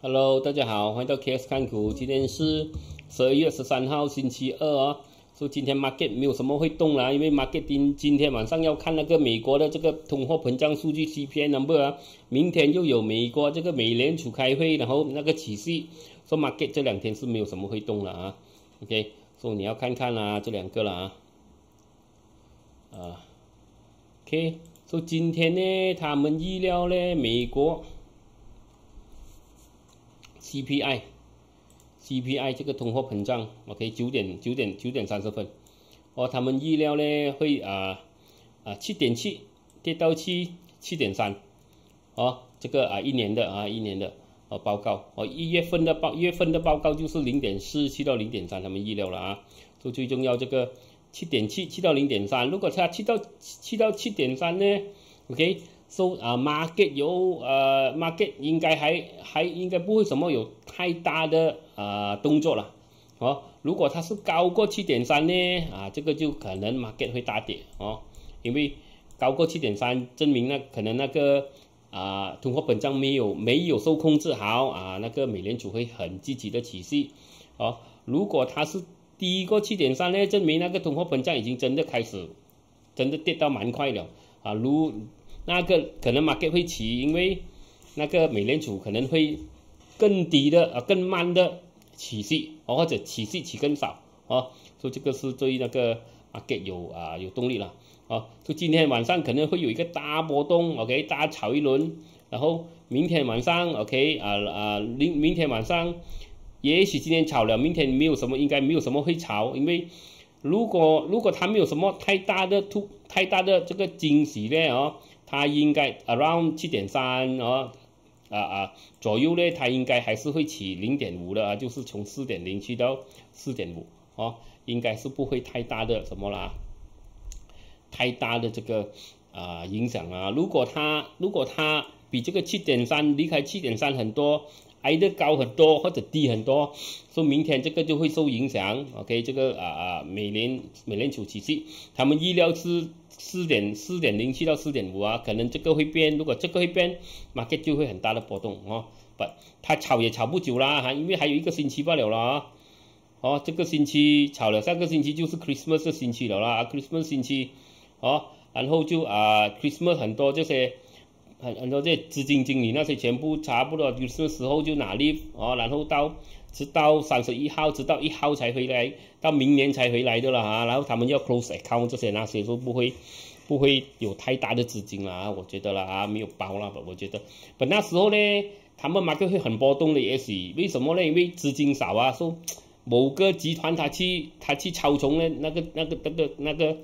Hello，大家好，欢迎到 KS 看股。今天是十二月十三号，星期二哦。说今天 market 没有什么会动啦，因为 market 今今天晚上要看那个美国的这个通货膨胀数据 CPI number。明天又有美国这个美联储开会，然后那个起息，说 market 这两天是没有什么会动了啊。OK，所以你要看看啦，这两个了啊。啊，OK，说今天呢，他们预料呢，美国。CPI，CPI 这个通货膨胀，OK，九点九点九点三十分，哦，他们预料呢会啊啊七点七跌到七七点三，哦，这个啊一年的啊一年的哦报告，哦一月份的报一月份的报告就是零点四七到零点三，他们预料了啊，就最重要这个七点七七到零点三，如果它七到七到七点三呢，OK。So 啊，market 有呃，market 应该还还应该不会什么有太大的啊动作了，哦，如果它是高过七点三呢，啊，这个就可能 market 会大跌哦，因为高过七点三，证明那可能那个啊通货膨胀没有没有受控制好啊，那个美联储会很积极的起势，哦，如果它是低过七点三呢，证明那个通货膨胀已经真的开始真的跌到蛮快了啊，如。那个可能 market 会起，因为那个美联储可能会更低的啊，更慢的起息，或者起息起更少哦，所以这个是对那个马格有啊有动力了哦，就今天晚上可能会有一个大波动，OK，大炒一轮，然后明天晚上 OK 啊啊明明天晚上，也许今天炒了，明天没有什么，应该没有什么会炒，因为如果如果它没有什么太大的突太大的这个惊喜呢哦。它应该 around 七点三哦，啊啊左右呢，它应该还是会起零点五的啊，就是从四点零去到四点五哦，应该是不会太大的什么啦，太大的这个啊影响啊。如果它如果它比这个七点三离开七点三很多，挨得高很多或者低很多，说明天这个就会受影响。OK，这个啊啊美联美联储体系，他们预料是。四点四点零七到四点五啊，可能这个会变，如果这个会变，market 就会很大的波动哦。不，它炒也炒不久啦哈，因为还有一个星期罢了啦。哦，这个星期炒了，上个星期就是 Christmas 的星期了啦，Christmas 星期，哦，然后就啊 Christmas 很多这些很很多这资金经理那些全部差不多有些时候就拿利哦，然后到。直到三十一号，直到一号才回来，到明年才回来的了啊。然后他们要 close account 这些那些，都不会不会有太大的资金了啊，我觉得了啊，没有包了，我觉得。本那时候呢，他们马上会很波动的，也许为什么呢？因为资金少啊，说某个集团他去他去操纵呢，那个那个那个那个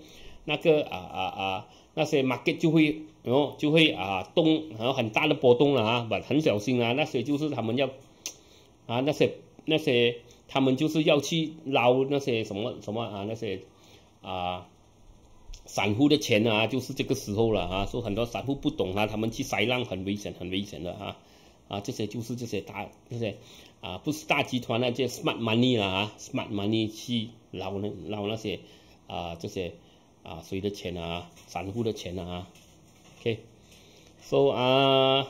那个啊啊啊，那些 market 就会然后就会啊动，然后很大的波动了啊，很小心啊，那些就是他们要啊那些。那些他们就是要去捞那些什么什么啊那些啊散户的钱啊，就是这个时候了啊，说很多散户不懂啊，他们去塞浪很危险很危险的啊啊这些就是这些大这些啊不是大集团那些 smart money 了啊 smart money 去捞那捞那些啊这些啊谁的钱啊散户的钱啊，OK，so 啊。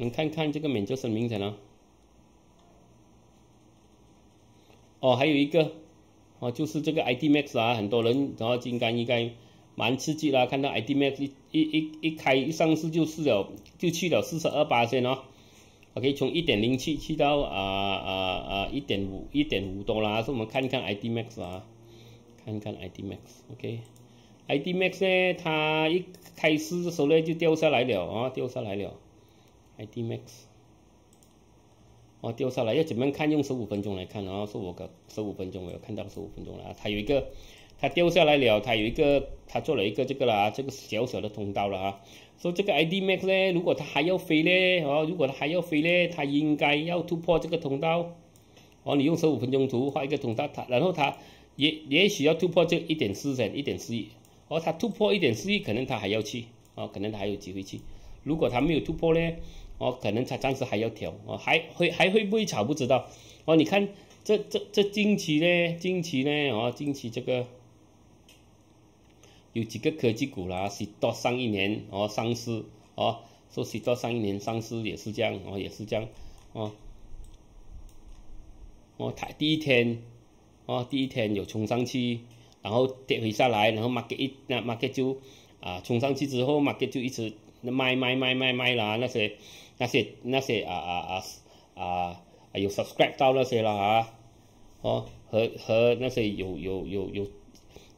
你看看这个免责声明什么？哦，还有一个哦，就是这个 ID Max 啊，很多人然后金刚应该蛮刺激啦，看到 ID Max 一一一一开一上市就是了，就去了四十二八线哦。OK，从一点零七去到啊啊啊一点五一点五多啦，所以我们看一看 ID Max 啊，看看 ID Max，OK，ID Max 呢，它一开始的时候呢就掉下来了啊，掉下来了。ID Max，哦掉下来要怎么看？用十五分钟来看，啊是我个十五分钟，我有看到十五分钟了。它有一个，它掉下来了，它有一个，它做了一个这个啦，这个小小的通道了啊。说这个 ID Max 呢，如果它还要飞呢，哦，如果它还要飞呢，它应该要突破这个通道。哦，你用十五分钟图画一个通道，它然后它也也许要突破这一点四三一点四亿。哦，它突破一点四亿，可能它还要去，哦，可能它还有机会去。如果它没有突破呢？哦，可能它暂时还要调，哦，还会还会不会炒不知道，哦，你看这这这近期呢，近期呢，哦，近期这个有几个科技股啦，是多上一年哦上市，哦，说实到上一年上市也是这样哦，也是这样哦。哦，它第一天哦，第一天有冲上去，然后跌回下来，然后 market 一那 market 就啊冲上去之后，market 就一直卖卖卖卖卖啦，那些那些那些啊啊啊啊有 subscribe 到那些了啊，哦和和那些有有有有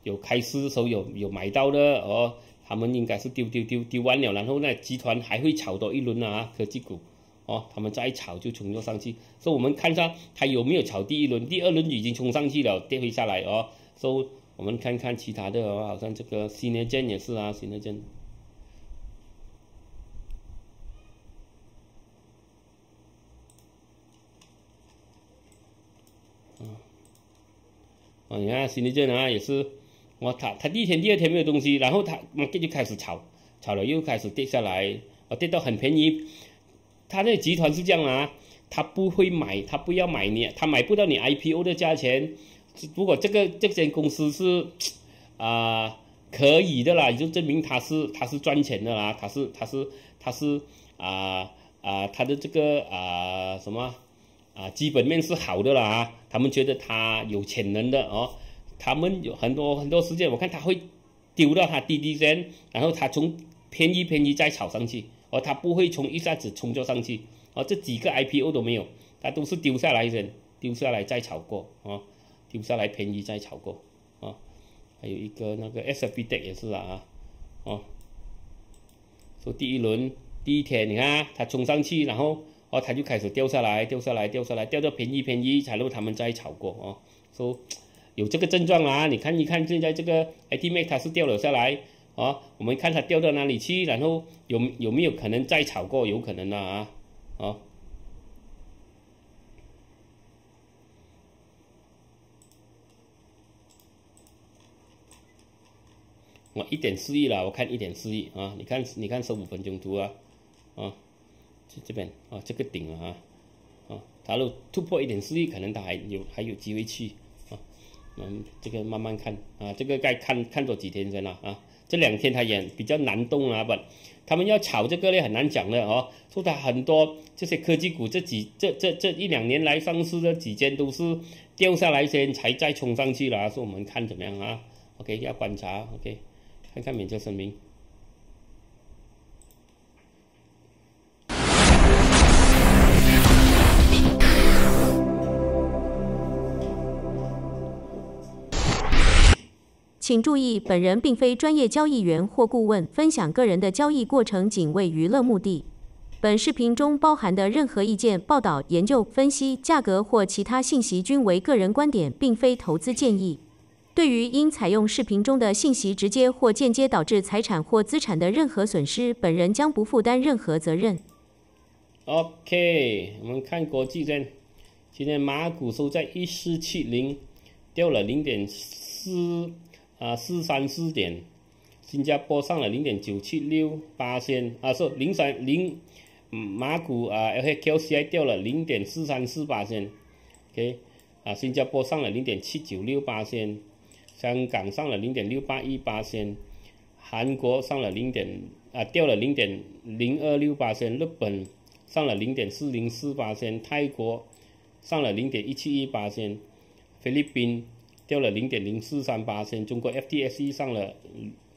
有开市的时候有有买到的哦。他们应该是丢丢丢丢完了，然后呢，集团还会炒多一轮啊，科技股，哦，他们再炒就冲着上去，所以我们看一下它有没有炒第一轮，第二轮已经冲上去了，跌回下来哦，所以我们看看其他的哦，好像这个新能建也是啊，新能建，啊，你看新内建啊也是。我他他第一天、第二天没有东西，然后他马上就开始炒，炒了又开始跌下来，哦，跌到很便宜。他那集团是这样啊，他不会买，他不要买你，他买不到你 IPO 的价钱。如果这个这间公司是啊可以的啦，就证明他是他是赚钱的啦，他是他是他是啊啊他的这个啊什么啊基本面是好的啦，他们觉得他有潜能的哦。他们有很多很多时间，我看他会丢到他滴滴先，然后他从便宜便宜再炒上去，哦，他不会从一下子冲就上去，哦，这几个 IPO 都没有，他都是丢下来先，丢下来再炒过，哦，丢下来便宜再炒过，哦，还有一个那个 SFB d 也是啊，哦，说第一轮第一天你看他冲上去，然后哦他就开始掉下来，掉下来，掉下来，掉到便宜便宜，才后他们再炒过，哦，说。有这个症状啊！你看一看，现在这个 IT Mac 它是掉了下来啊，我们看它掉到哪里去，然后有有没有可能再炒过？有可能的啊，啊，我一点四亿了，我看一点四亿啊，你看你看十五分钟图啊，啊，这这边啊这个顶啊，啊，它如突破一点四亿，可能它还有还有机会去。嗯，这个慢慢看啊，这个该看看多几天先了啊。这两天它也比较难动啊，不，他们要炒这个呢很难讲的哦。说它很多这些科技股这几这这这一两年来上市的几间都是掉下来先才再冲上去了，说我们看怎么样啊？OK，要观察 OK，看看免责声明。请注意，本人并非专业交易员或顾问，分享个人的交易过程仅为娱乐目的。本视频中包含的任何意见、报道、研究、分析、价格或其他信息均为个人观点，并非投资建议。对于因采用视频中的信息直接或间接导致财产或资产的任何损失，本人将不负担任何责任。OK，我们看国际线，今天马股收在一四七零，掉了零点四。啊，四三四点，新加坡上了零点九七六八仙，啊，是零三零，马股啊，L H Q C I 掉了零点四三四八仙，OK，啊，新加坡上了零点七九六八仙，香港上了零点六八一八仙，韩国上了零点啊，掉了零点零二六八仙，日本上了零点四零四八仙，泰国上了零点一七一八仙，菲律宾。掉了零点零四三八线，中国 FTSE 上了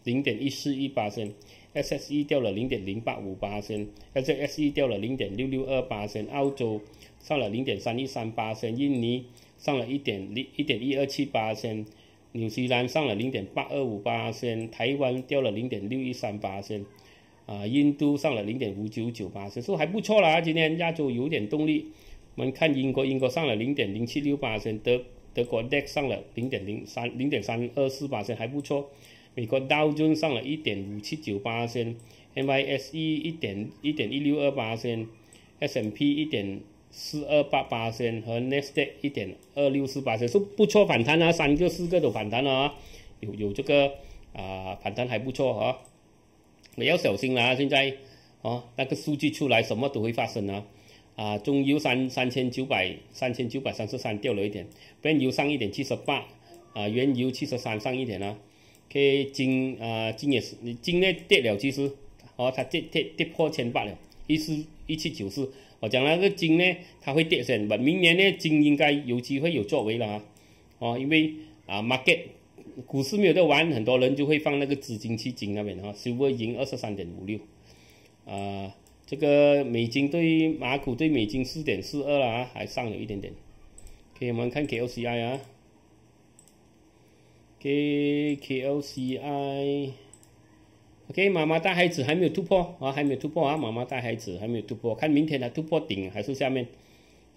零点一四一八线，SSE 掉了零点零八五八线，SSE 掉了零点六六二八线，澳洲上了零点三一三八线，印尼上了一点零一点一二七八线，纽西兰上了零点八二五八线，台湾掉了零点六一三八线，啊，印度上了零点五九九八线，说还不错啦，今天亚洲有点动力。我们看英国，英国上了零点零七六八线，德。德国 DAX 上了零点零三零点三二四八线还不错，美国道琼上了一点五七九八线，NYSE 一点一点一六二八线，S&P 一点四二八八线和 n e s t a q 一点二六四八线，是不错反弹啊，三个四个都反弹了啊，有有这个啊反弹还不错啊，你要小心啦，现在哦那个数据出来什么都会发生啊。啊，中油三三千九百三千九百三十三掉了一点，原油上一点七十八，啊，原油七十三上一点啊，K 金啊金也是，金呢跌了，其实哦，它跌跌跌破千八了，一四一七九四。我讲那个金呢，它会跌先，明年呢金应该有机会有作为了啊，哦，因为啊 market 股市没有得玩，很多人就会放那个资金去金那边啊收获赢二十三点五六，啊，这个美金对马股对美金四点四二了啊，还上了一点点。OK，我们看 KLCI 啊，K KLCI。OK，妈妈带孩子还没有突破啊，还没有突破啊，妈妈带孩子还没有突破，看明天它突破顶还是下面。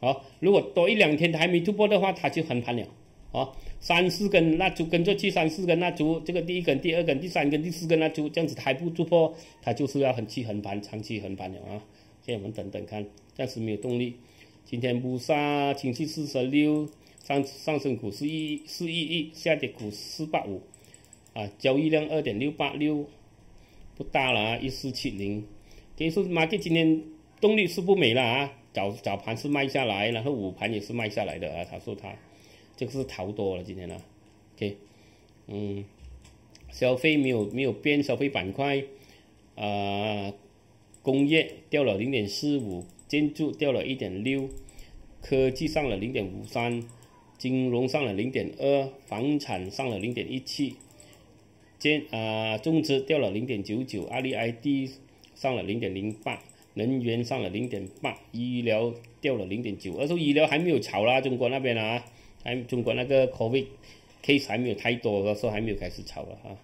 好，如果多一两天它还没突破的话，它就横盘了。好，三四根蜡烛跟着去，三四根蜡烛，这个第一根、第二根、第三根、第四根蜡烛，这样子还不突破，它就是要很去横盘，长期横盘了啊。现在我们等等看，暂时没有动力。今天乌沙情绪四十六，上上升股四一四一一，下跌股四八五，啊，交易量二点六八六。不大了啊，一四七零，可以说马克今天动力是不美了啊，早早盘是卖下来，然后午盘也是卖下来的啊。他说他这个是逃多了今天呢，OK，嗯，消费没有没有变，消费板块啊，工业掉了零点四五，建筑掉了一点六，科技上了零点五三，金融上了零点二，房产上了零点一七。建啊，中资掉了零点九九，阿里 ID 上了零点零八，能源上了零点八，医疗掉了零点九。而且医疗还没有炒啦，中国那边啊，还中国那个 COVID case 还没有太多，的时候还没有开始炒了啊。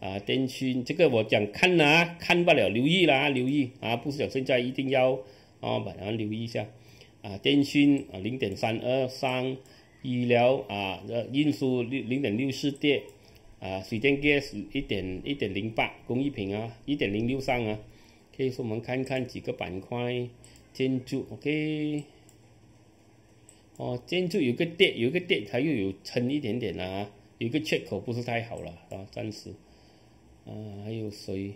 啊，电讯这个我讲看啊，看不了，留意啦，留意啊，不是讲现在一定要啊，把它留意一下。啊，电讯啊零点三二三，医疗啊呃运输六零点六四跌。啊，水电 gas 一点一点零八，工艺品啊，一点零六三啊，可以说我们看看几个板块，建筑 OK，哦，建筑有个跌，有个跌，它又有撑一点点啦，有个缺口不是太好了啊，暂时，啊，还有谁？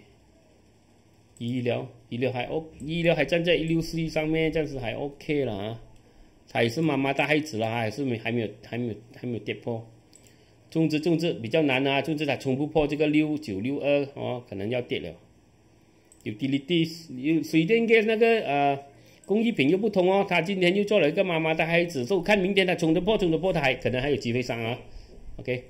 医疗，医疗还 O，医疗还站在一六四一上面，暂时还 OK 了啊，还是妈妈带孩子了，还是没还没有还没有还没有跌破。中资中资比较难啊，中资它冲不破这个六九六二哦，可能要跌了。有 d i t 有水电跟那个呃工艺品又不同哦，他今天又做了一个妈妈的孩子，说看明天他冲得破冲得破，他还可能还有机会上啊。OK。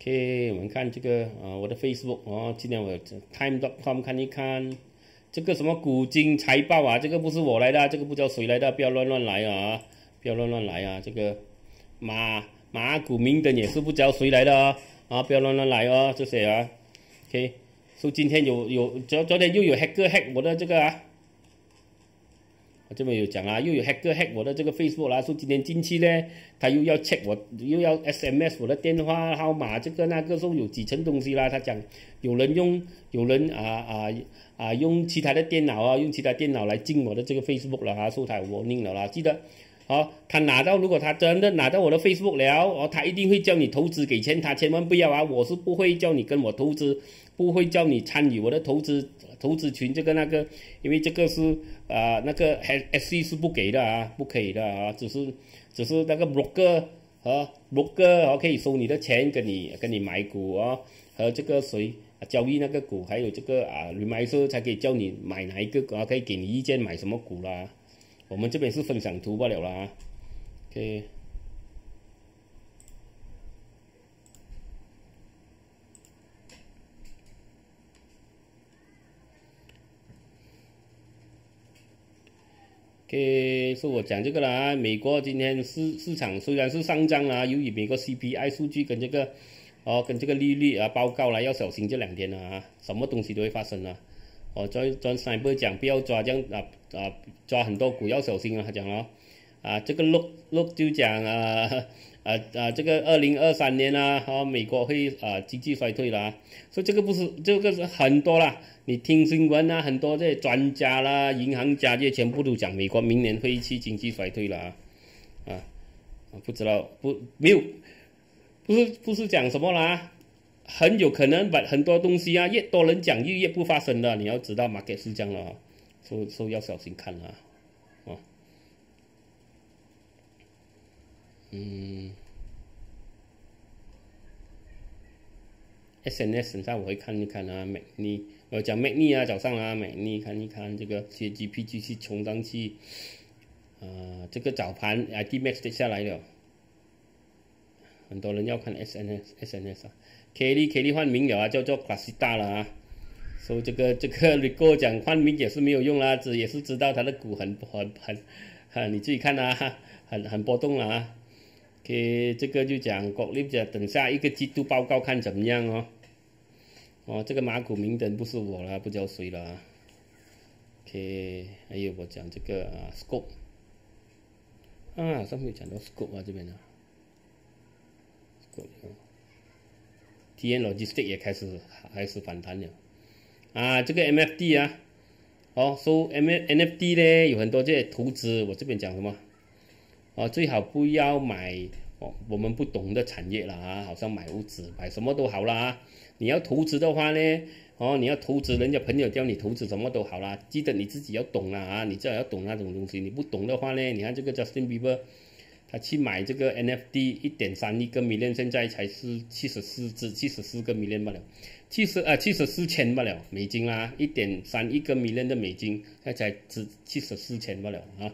OK，我们看这个啊，我的 Facebook 哦，今天我 Time.com 看一看。这个什么古今财报啊，这个不是我来的，这个不知道谁来的，不要乱乱来啊，不要乱乱来啊。这个马马股明灯也是不知道谁来的啊，啊，不要乱乱来哦，这些啊。OK，说今天有有昨昨天又有黑客 hack 我的这个啊，我这边有讲啊，又有黑客 hack 我的这个 Facebook 啦，说今天进去呢，他又要 check 我，又要 SMS 我的电话号码，这个那个说有几层东西啦，他讲有人用，有人啊啊。啊，用其他的电脑啊，用其他电脑来进我的这个 Facebook 了哈，受他 warning 了啦。记得，好，他拿到，如果他真的拿到我的 Facebook 了，哦，他一定会叫你投资给钱，他千万不要啊，我是不会叫你跟我投资，不会叫你参与我的投资投资群这个那个，因为这个是啊，那个 SC 是不给的啊，不可以的啊，只是只是那个 broker 和 broker 哦可以收你的钱，跟你跟你买股啊，和这个谁？交易那个股，还有这个啊 Remiser 才可以叫你买哪一个股啊，可以给你意见买什么股啦。我们这边是分享图罢了啦。OK。OK，是我讲这个啦。美国今天市市场虽然是上涨啦，由于美国 CPI 数据跟这个。哦，跟这个利率啊报告了，要小心这两天啊，什么东西都会发生啊。哦，专专三波讲不要抓这样啊啊，抓很多股要小心啊，他讲了啊，这个 look look 就讲啊啊啊，这个二零二三年啊，哦，美国会啊经济衰退啦，所以这个不是这个是很多啦，你听新闻啊，很多这些专家啦、银行家这些全部都讲美国明年会去经济衰退了啊啊，不知道不没有。不是不是讲什么啦，很有可能把很多东西啊，越多人讲就越不发生的，你要知道马 t 是这样的，所以所以要小心看啊，哦，嗯。S N S 等下我会看一看啊，美你我讲美丽啊，早上啊，美丽看一看这个 C G P 继续冲上去，啊，这个早盘 I D Max 跌下来了，很多人要看 S N S S N S 啊。，K D K D 换名了啊，叫做 c l a s s i a 了啊，所以这个这个你跟我讲换名也是没有用啦，只也是知道它的股很很很，哈，你自己看啊，很很波动了啊。给这个就讲国力者，等下一个季度报告看怎么样哦。哦，这个马股明灯不是我了，不知道谁了。OK，还有我讲这个啊，scope 啊，上面讲到 scope 啊这边呢 T N logistic 也开始开始反弹了。啊，这个 M F D 啊，哦，说 M N F D 呢有很多这些投资，我这边讲什么？哦，最好不要买哦，我们不懂的产业了啊，好像买屋子买什么都好啦。你要投资的话呢，哦，你要投资，人家朋友教你投资什么都好啦，记得你自己要懂了啊，你最好要懂那种东西。你不懂的话呢，你看这个 Justin Bieber，他去买这个 NFT 一点三亿个 million，现在才是七十四只七十四个 million 罢了，七十啊七十四千罢了美金啦，一点三亿个 million 的美金，那才值七十四千罢了啊。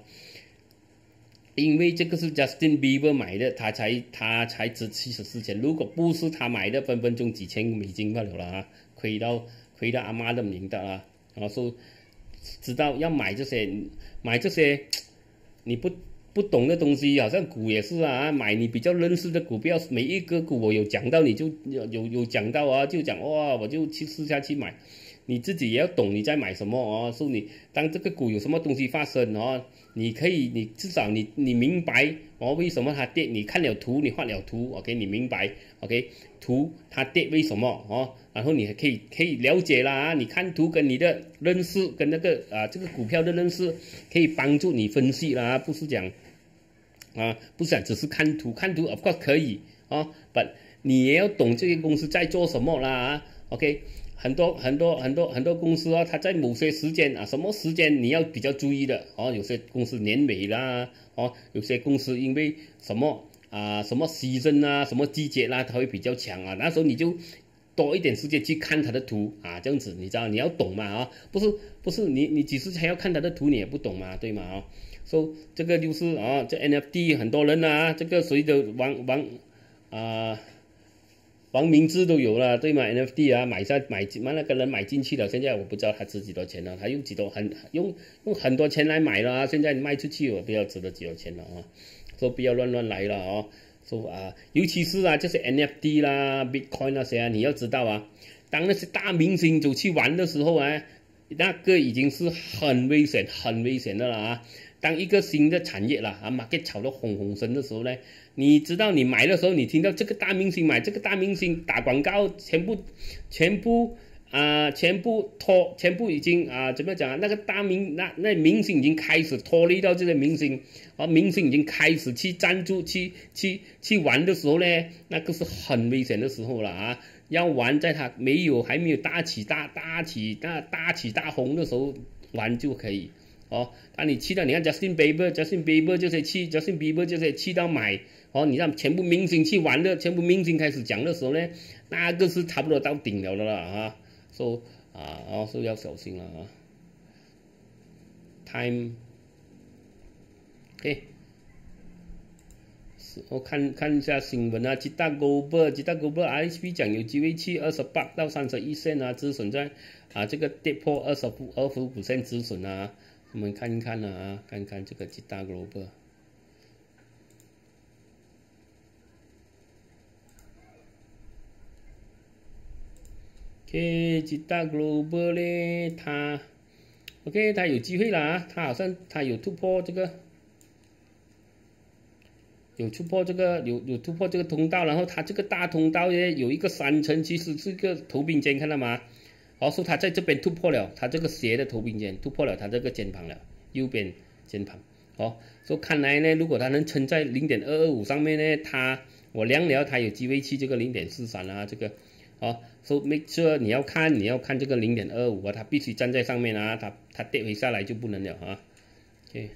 因为这个是 Justin Bieber 买的，他才他才值七十四千。如果不是他买的，分分钟几千美金罢了啊，亏到亏到阿妈都明的啊。然后说知道要买这些买这些你不不懂的东西，好像股也是啊，买你比较认识的股票，每一个股我有讲到，你就有有有讲到啊，就讲哇，我就去试下去买。你自己也要懂你在买什么哦，说你当这个股有什么东西发生哦，你可以你至少你你明白哦为什么它跌，你看了图你画了图，OK 你明白，OK 图它跌为什么哦，然后你还可以可以了解啦，你看图跟你的认识跟那个啊这个股票的认识可以帮助你分析啦，不是讲啊不是只是看图看图 of course 可以啊，but 你也要懂这些公司在做什么啦，OK。很多很多很多很多公司啊，它在某些时间啊，什么时间你要比较注意的哦。有些公司年尾啦，哦，有些公司因为什么啊，什么 season 啊，什么季节啦，它会比较强啊。那时候你就多一点时间去看它的图啊，这样子你知道你要懂嘛啊？不是不是你你几时才要看它的图你也不懂嘛，对吗啊？说这个就是啊，这 NFT 很多人啊，这个随着往往啊。王明志都有了，对吗？NFT 啊，买下买买那个人买进去了，现在我不知道他值几多钱了，他用几多很用用很多钱来买了，现在卖出去我不要值得几多钱了啊，说不要乱乱来了哦，说啊，尤其是啊，就是 NFT 啦，Bitcoin 那些啊，你要知道啊，当那些大明星走去玩的时候啊，那个已经是很危险、很危险的了啊。当一个新的产业了啊，马给炒得轰轰声的时候呢，你知道你买的时候，你听到这个大明星买这个大明星打广告，全部全部啊，全部脱，全部已经啊，怎么讲啊？那个大明那那明星已经开始脱离到这个明星，而明星已经开始去赞助去去去玩的时候呢，那个是很危险的时候了啊！要玩在它没有还没有大起大大起大大起大红的时候玩就可以。哦，当你去到，你看 Justin Bieber，Justin Bieber 这些去，Justin Bieber 这些去到买，哦，你让全部明星去玩的，全部明星开始讲的时候呢，那个是差不多到顶了的了啊，说啊，哦，说要小心了啊。Time，OK，我看看一下新闻啊，吉大 Global，吉大 Global ISP 讲有机会去二十八到三十一线啊，止损在啊，这个跌破二十五二十五线止损啊。我们看一看了啊，看看这个吉大 global。OK，吉大 global 咧，它 OK，它有机会了啊，它好像它有突破这个，有突破这个，有有突破这个通道，然后它这个大通道呢，有一个三层，其实是个头柄尖，看到吗？好，说它在这边突破了，它这个斜的头柄尖突破了它这个肩膀了，右边肩膀。好，说看来呢，如果它能撑在零点二二五上面呢，它我量了它有机会去这个零点四三啊，这个，好，说 make sure 你要看你要看这个零点二五啊，它必须站在上面啊，它它跌回下来就不能了啊。OK，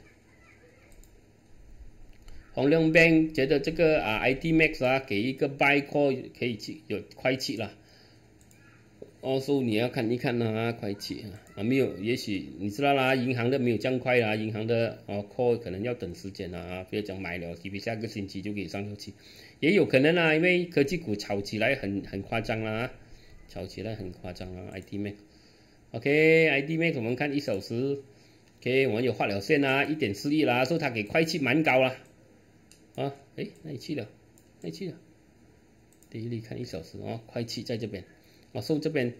黄亮斌觉得这个啊 ID Max 啊给一个 buy call 可以去有快去了。哦，所以你要看一看啊，快起啊，啊没有，也许你知道啦，银行的没有这样快啦，银行的哦 call 可能要等时间啊，不要讲买了，比如下个星期就可以上去，也有可能啊，因为科技股炒起来很很夸张啊，炒起来很夸张啊，ID Mac，OK，ID Mac 我们看一小时，OK，我们有画了线啊，一点四亿啦，所以它给快气蛮高啦，啊，哎，哪里去了？哪里去了？第一例看一小时哦，快气在这边。哦，所以这边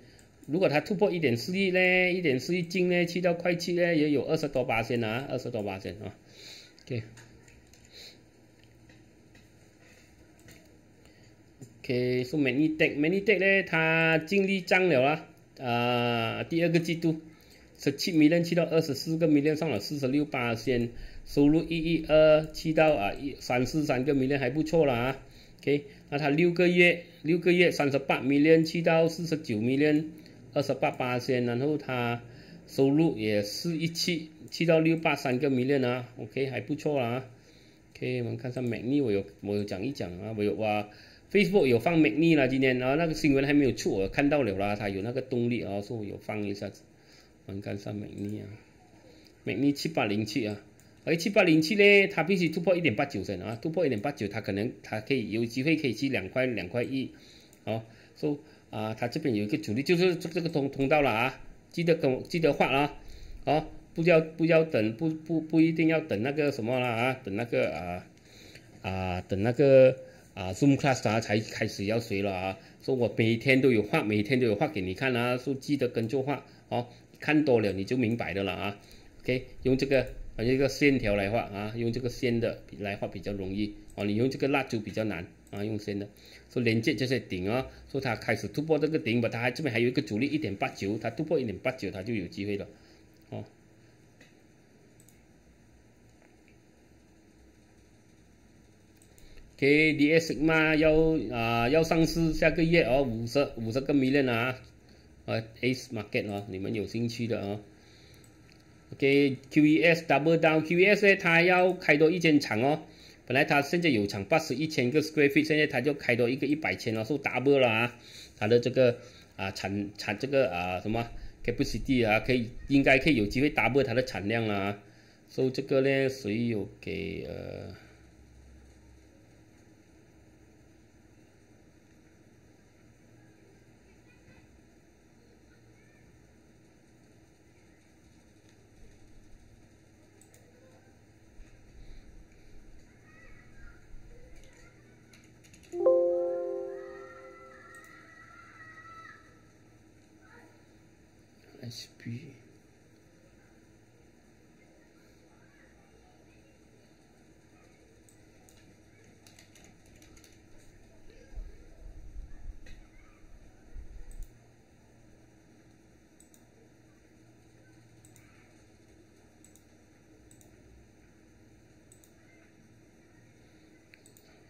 如果它突破一点四亿呢，一点四亿进呢，去到快七呢，也有二十多八千啊，二十多八千啊。OK，OK，说 many day，many day 呢，它净利涨了啊，啊，第二个季度十七 million 去到二十四个 million，上了四十六八千，收入一亿二去到啊一三四三个 million 还不错了啊。OK，那它六个月，六个月三十八 million 去到四十九 million，二十八八千，然后它收入也是一七，去到六八三个 million 啊，OK 还不错啊。OK，我们看下 Magni，我有我有讲一讲啊，我有哇，Facebook 有放 Magni 啦，今天啊那个新闻还没有出，我看到了啦，它有那个动力啊，所以有放一下子。我们看下 Magni 啊，Magni 七八零七啊。而七八零七呢，它必须突破一点八九升啊，突破一点八九，它可能它可以有机会可以去两块两块一，哦，说啊，它这边有一个主力就是这这个通通道了啊，记得跟记得画啊，哦，不要不要等不不不一定要等那个什么了啊，等那个啊啊等那个啊 Zoom class 啊才开始要学了啊，说我每天都有画，每天都有画给你看啊，说记得跟着画，哦，看多了你就明白的了啊，OK，用这个。用一个线条来画啊，用这个线的来画比较容易哦。你用这个蜡烛比较难啊，用线的。说连接这些顶啊，说它开始突破这个顶吧，它还这边还有一个阻力一点八九，它突破一点八九，它就有机会了哦。K D S 嘛要啊要上市下个月哦，五十五十个 million 啊，啊 Ace Market 啊，你们有兴趣的啊。OK，QES double down，QES 呢，它要开多一间厂哦。本来它现在有厂八十一千个 square feet，现在它就开多一个一百千了，是 double 了啊。它的这个啊产产这个啊什么 KPCD 啊，可以应该可以有机会 double 它的产量了。所以这个呢，谁有给呃 ？SP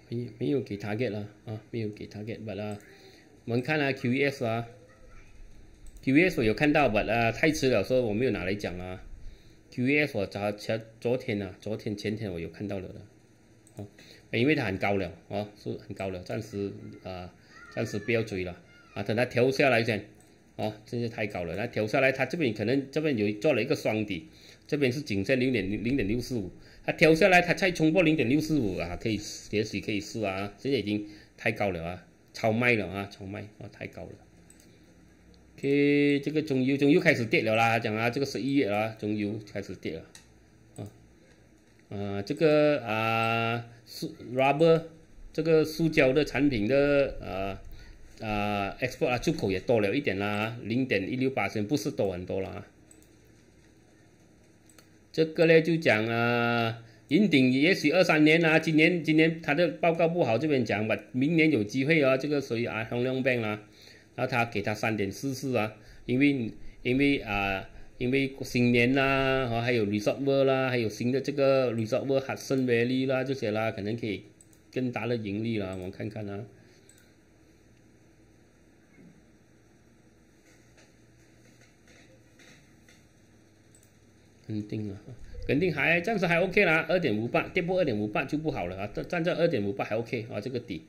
没没有给 target 了啊，没有给 target，把它我们看啊 QES 啊。 QVS 我有看到，不啊太迟了，所以我没有拿来讲啊。QVS 我昨前昨天啊，昨天前天我有看到了的，哦，因为它很高了，哦，是很高了，暂时啊，暂时不要追了，啊，等它调下来先，哦，真是太高了，它调下来，它这边可能这边有做了一个双底，这边是颈线零点零点六四五，它调下来它再冲破零点六四五啊，可以也许可以试啊，现在已经太高了啊，超卖了啊，超卖啊，太高了。OK，这个中油中油开始跌了啦，讲啊，这个十一月啊，中油开始跌了，啊，啊，这个啊，塑 rubber 这个塑胶的产品的啊啊 export 啊出口也多了一点啦，零点一六八升，不是多很多啦。这个呢就讲啊，银顶也许二三年啊，今年今年它的报告不好，这边讲吧，明年有机会啊，这个属于啊衡量病啦。那他给他三点四四啊，因为因为啊，因为新年啦，哦还有 resort 啦，还有新的这个 resort 海参 valley 啦这些啦，可能可以更大的盈利啦，我们看看啊。肯定啊，肯定还暂时还 OK 啦，二点五八跌破二点五八就不好了啊，站站在二点五八还 OK 啊，这个底。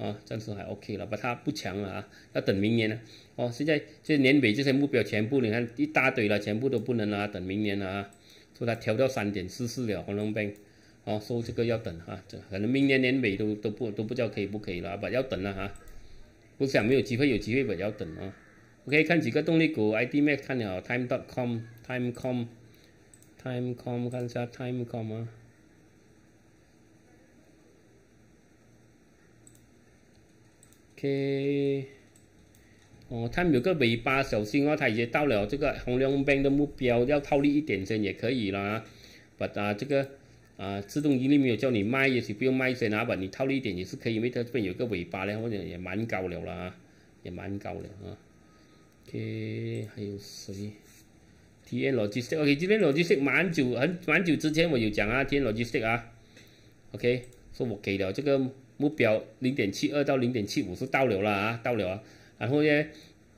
啊，暂时还 OK 了，把它不强了啊，要等明年了。哦，现在这年尾这些目标全部你看一大堆了，全部都不能啊，等明年了啊。说它调到三点四四了，黄龙兵，哦，说这个要等哈，这可能明年年尾都都不都不知道可以不可以了，把要等了哈。不想没有机会，有机会不要等啊。OK，看几个动力股，ID Max 看了 TIME.DOT.COM，TIME.COM，TIME.COM，看一下 Timecom 啊。OK，哦，它有个尾巴，小心哦，它已经到了这个红龙兵的目标，要套利一点先也可以啦。把啊这个啊自动盈利没有叫你卖，也许不用卖先啊，把你套利一点也是可以，因为它这边有个尾巴嘞，或者也蛮高了啦，也蛮高了啊。OK，还有谁？T N 逻辑式，OK，今天逻辑式蛮久很蛮久之前我有讲啊，T N 逻辑式啊，OK，说我给了这个。目标零点七二到零点七五是到流了啊，到流啊。然后呢，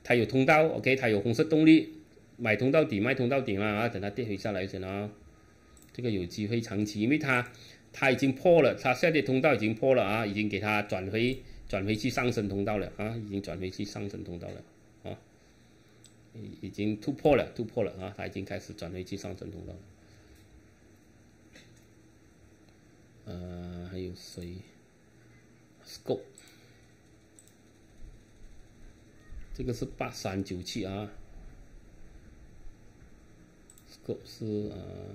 它有通道，OK，它有红色动力，买通到底，卖通到顶了啊。等它跌回下来就行了啊，这个有机会长期，因为它它已经破了，它下跌通道已经破了啊，已经给它转回转回去上升通道了啊，已经转回去上升通道了啊，已已经突破了，突破了啊，它已经开始转回去上升通道了。呃，还有谁？Scope，这个是八三九七啊。Scope 是呃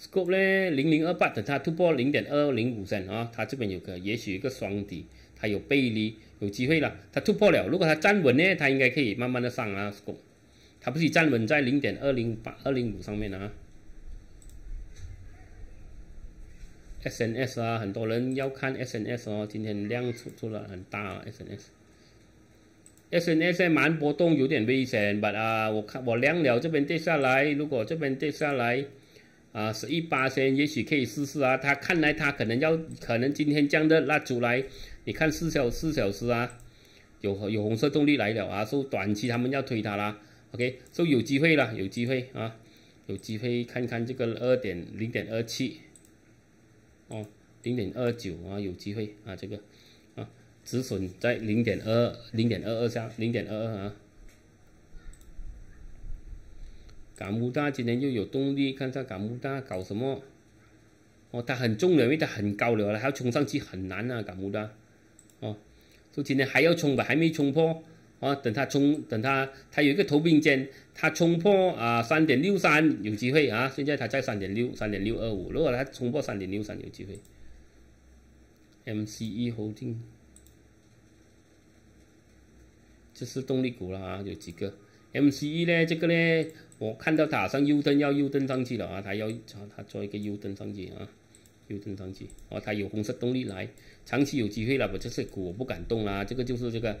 ，Scope 呢零零二八，等它突破零点二零五线啊，它这边有个也许一个双底，它有背离，有机会了。它突破了，如果它站稳呢，它应该可以慢慢的上啊。Scope，它不是站稳在零点二零八二零五上面啊。S N S 啊，很多人要看 S N S 哦，今天量出出了很大啊，S N S，S N S 蛮波动，有点危险，把啊，我看我量了这边跌下来，如果这边跌下来，啊，十一八先，也许可以试试啊，他看来他可能要，可能今天降的拉出来，你看四小四小时啊，有有红色动力来了啊，说短期他们要推它啦，OK，说有机会了，有机会啊，有机会看看这个二点零点二七。哦，零点二九啊，有机会啊，这个啊，止损在零点二零点二二下，零点二二啊。港务大今天又有动力，看下港务大搞什么？哦，它很重了，因为它很高了，还要冲上去很难啊，港务大。哦，所以今天还要冲吧，还没冲破。啊，等它冲，等它，它有一个头柄尖，它冲破啊，三点六三有机会啊。现在它在三点六，三点六二五。如果它冲破三点六三，有机会。MCE 合金这是动力股了啊，有几个。MCE 呢，这个呢，我看到它上右灯要右灯上去了啊，它要它做一个右灯上去啊，右灯上去。哦，它有红色动力来，长期有机会了。我这些股我不敢动啦，这个就是这个。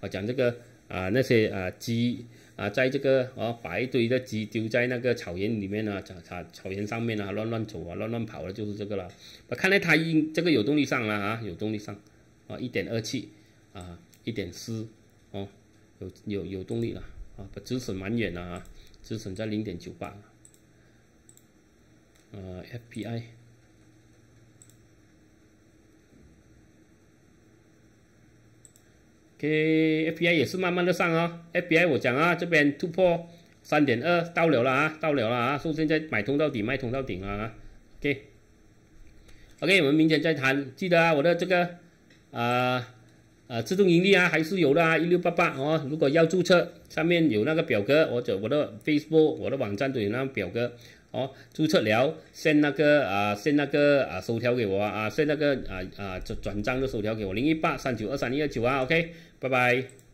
啊，讲这个啊，那些啊鸡啊，在这个哦，把一堆的鸡丢在那个草原里面啊，草草草原上面啊，乱乱走啊，乱乱跑的，就是这个了。我看来它应这个有动力上了啊，有动力上啊，一点二七啊，一点四哦，有有有动力了啊，止损蛮远了啊，止损在零点九八，呃，FPI。K F B I 也是慢慢的上啊，F B I 我讲啊，这边突破三点二到了了啊，到了了啊，说现在买通到底，卖通到顶啊，OK，OK，我们明天再谈，记得啊，我的这个啊啊自动盈利啊还是有的啊，一六八八哦，如果要注册，上面有那个表格，或者我的 Facebook 我的网站都有那个表格。哦，注册了送那个啊送那个啊，收条给我啊，send 那个啊啊转转账的收条给我，零一八三九二三一二九啊，OK，拜拜。